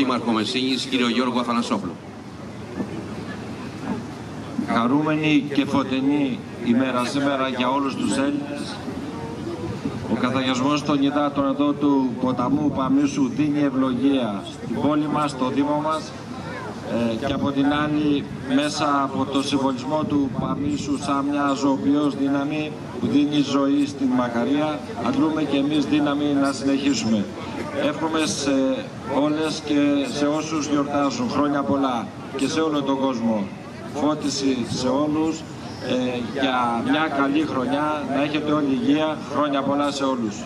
Δήμαρχο Μεσίνης, κύριο Γιώργο Αθανασόπουλο. Χαρούμενη και φωτεινή ημέρα σήμερα για όλους τους Έλληνες. Ο καταγιασμός των υδάτων εδώ του ποταμού Παμίσου δίνει ευλογία στην πόλη μας, στο Δήμο μας ε, και από την άλλη μέσα από το συμβολισμό του Παμίσου σαν μια ζωοποιός δύναμη που δίνει ζωή στην Μακαρία αντλούμε και εμείς δύναμη να συνεχίσουμε. Εύχομαι σε όλες και σε όσους γιορτάζουν χρόνια πολλά και σε όλο τον κόσμο φώτιση σε όλους ε, για μια καλή χρονιά, να έχετε όλη υγεία, χρόνια πολλά σε όλους.